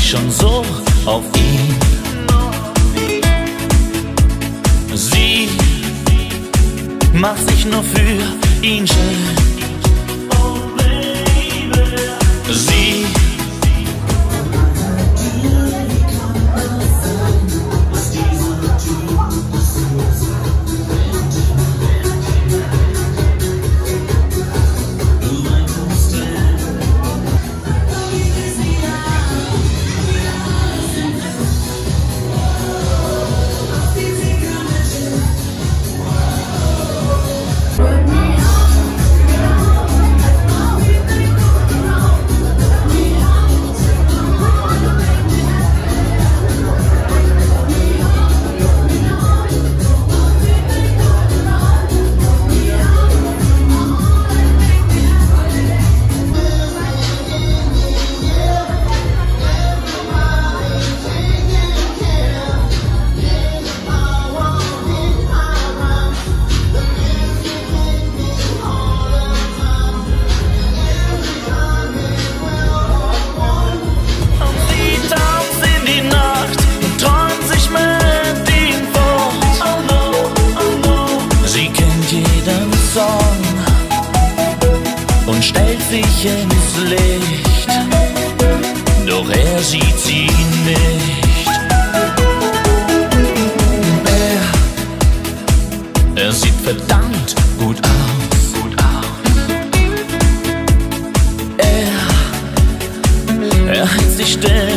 schon so auf ihn. Sie macht sich nur für ihn schön. Song und stellt sich ins Licht. Doch er sieht sie nicht. Er, er sieht verdammt gut aus. Gut aus. Er er heizt die Stimmung